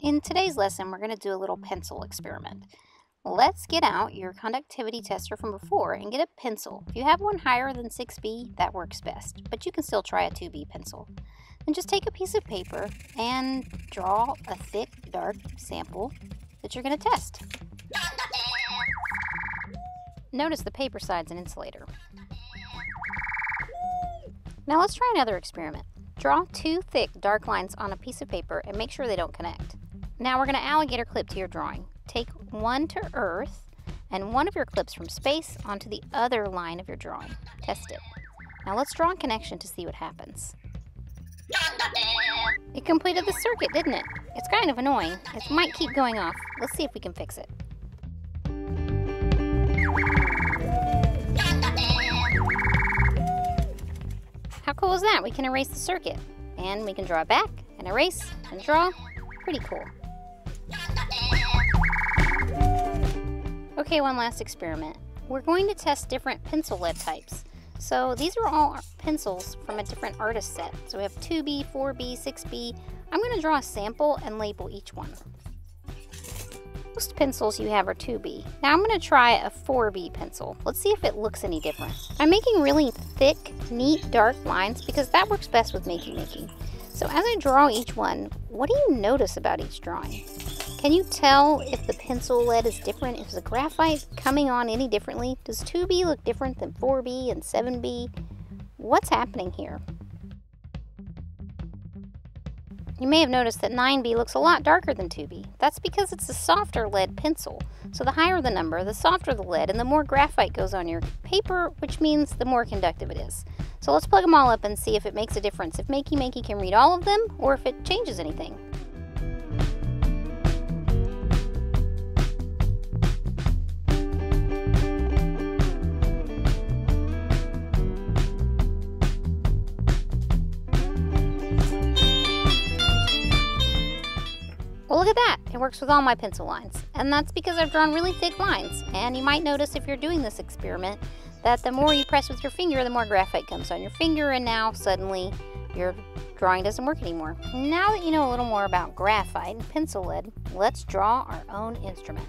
In today's lesson, we're going to do a little pencil experiment. Let's get out your conductivity tester from before and get a pencil. If you have one higher than 6B, that works best, but you can still try a 2B pencil. Then just take a piece of paper and draw a thick, dark sample that you're going to test. Notice the paper side's an insulator. Now let's try another experiment. Draw two thick dark lines on a piece of paper and make sure they don't connect. Now we're going to alligator clip to your drawing. Take one to earth and one of your clips from space onto the other line of your drawing. Test it. Now let's draw a connection to see what happens. It completed the circuit, didn't it? It's kind of annoying. It might keep going off. Let's see if we can fix it. That? We can erase the circuit. And we can draw it back, and erase, and draw. Pretty cool. Okay, one last experiment. We're going to test different pencil lead types. So these are all pencils from a different artist set. So we have 2B, 4B, 6B. I'm going to draw a sample and label each one. Most pencils you have are 2B. Now I'm going to try a 4B pencil. Let's see if it looks any different. I'm making really thick, neat, dark lines because that works best with Makey Makey. So as I draw each one, what do you notice about each drawing? Can you tell if the pencil lead is different? Is the graphite coming on any differently? Does 2B look different than 4B and 7B? What's happening here? You may have noticed that 9B looks a lot darker than 2B. That's because it's a softer lead pencil. So the higher the number, the softer the lead, and the more graphite goes on your paper, which means the more conductive it is. So let's plug them all up and see if it makes a difference, if Makey Makey can read all of them, or if it changes anything. Look at that. It works with all my pencil lines. And that's because I've drawn really thick lines. And you might notice if you're doing this experiment that the more you press with your finger, the more graphite comes on your finger, and now suddenly your drawing doesn't work anymore. Now that you know a little more about graphite and pencil lead, let's draw our own instrument.